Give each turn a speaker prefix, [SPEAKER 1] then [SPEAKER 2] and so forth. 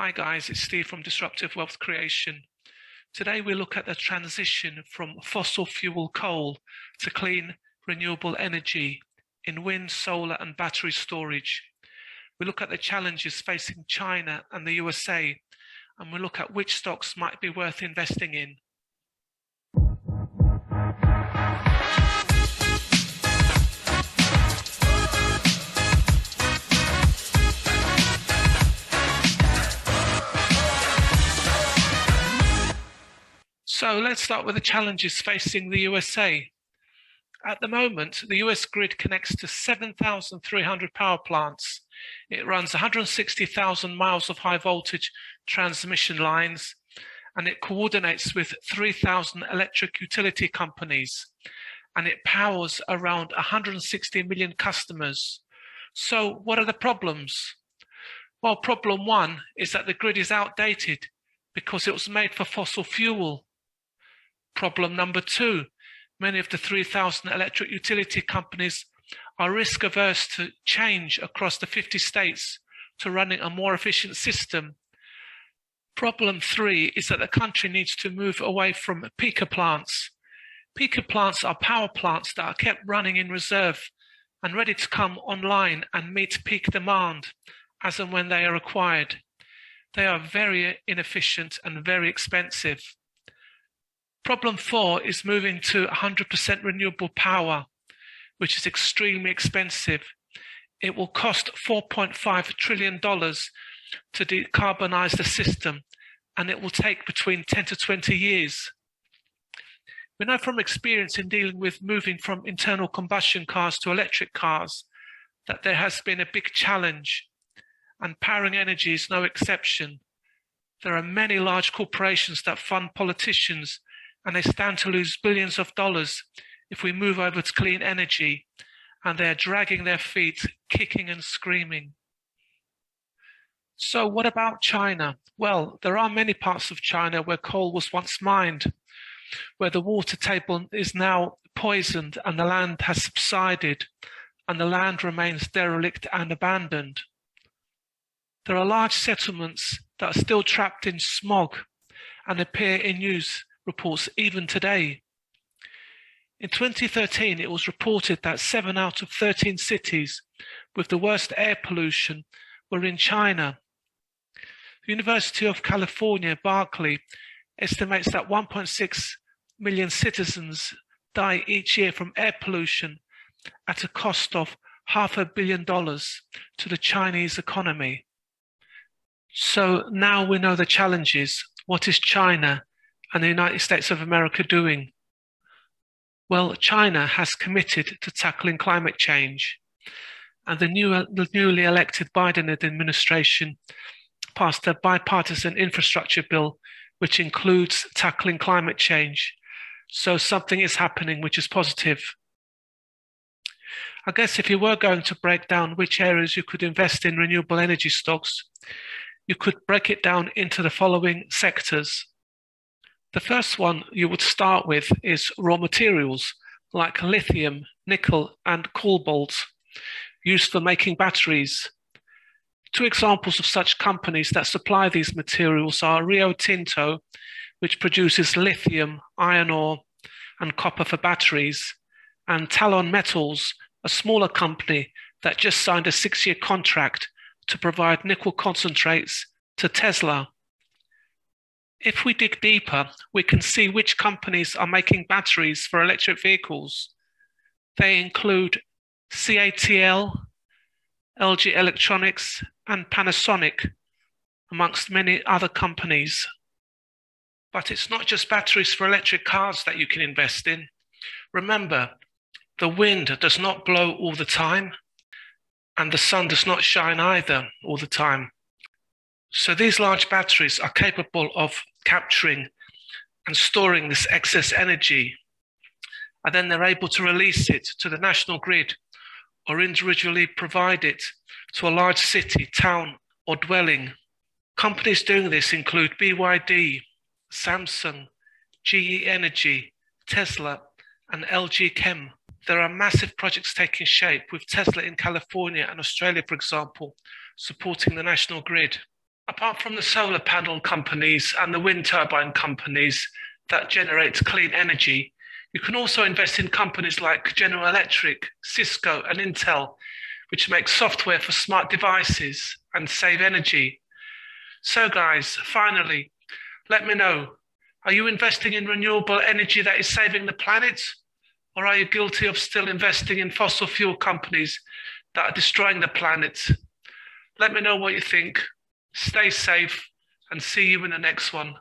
[SPEAKER 1] Hi guys, it's Steve from Disruptive Wealth Creation. Today we look at the transition from fossil fuel coal to clean renewable energy in wind, solar and battery storage. We look at the challenges facing China and the USA and we look at which stocks might be worth investing in. So let's start with the challenges facing the USA. At the moment, the US grid connects to 7,300 power plants. It runs 160,000 miles of high voltage transmission lines and it coordinates with 3,000 electric utility companies and it powers around 160 million customers. So, what are the problems? Well, problem one is that the grid is outdated because it was made for fossil fuel Problem number two, many of the 3,000 electric utility companies are risk averse to change across the 50 states to running a more efficient system. Problem three is that the country needs to move away from peaker plants. Peaker plants are power plants that are kept running in reserve and ready to come online and meet peak demand as and when they are required. They are very inefficient and very expensive. Problem four is moving to 100% renewable power, which is extremely expensive. It will cost $4.5 trillion to decarbonize the system, and it will take between 10 to 20 years. We know from experience in dealing with moving from internal combustion cars to electric cars that there has been a big challenge, and powering energy is no exception. There are many large corporations that fund politicians and they stand to lose billions of dollars if we move over to clean energy, and they're dragging their feet, kicking and screaming. So, what about China? Well, there are many parts of China where coal was once mined, where the water table is now poisoned and the land has subsided, and the land remains derelict and abandoned. There are large settlements that are still trapped in smog and appear in news reports even today. In 2013, it was reported that seven out of 13 cities with the worst air pollution were in China. The University of California, Berkeley, estimates that 1.6 million citizens die each year from air pollution at a cost of half a billion dollars to the Chinese economy. So now we know the challenges. What is China? And the United States of America doing? Well, China has committed to tackling climate change, and the, new, the newly elected Biden administration passed a bipartisan infrastructure bill which includes tackling climate change. So something is happening which is positive. I guess if you were going to break down which areas you could invest in renewable energy stocks, you could break it down into the following sectors. The first one you would start with is raw materials like lithium, nickel, and cobalt used for making batteries. Two examples of such companies that supply these materials are Rio Tinto, which produces lithium, iron ore, and copper for batteries, and Talon Metals, a smaller company that just signed a six year contract to provide nickel concentrates to Tesla. If we dig deeper, we can see which companies are making batteries for electric vehicles. They include CATL, LG Electronics, and Panasonic, amongst many other companies. But it's not just batteries for electric cars that you can invest in. Remember, the wind does not blow all the time, and the sun does not shine either all the time. So these large batteries are capable of capturing and storing this excess energy. And then they're able to release it to the national grid or individually provide it to a large city, town, or dwelling. Companies doing this include BYD, Samsung, GE Energy, Tesla, and LG Chem. There are massive projects taking shape with Tesla in California and Australia, for example, supporting the national grid. Apart from the solar panel companies and the wind turbine companies that generate clean energy, you can also invest in companies like General Electric, Cisco, and Intel, which make software for smart devices and save energy. So, guys, finally, let me know are you investing in renewable energy that is saving the planet? Or are you guilty of still investing in fossil fuel companies that are destroying the planet? Let me know what you think. Stay safe and see you in the next one.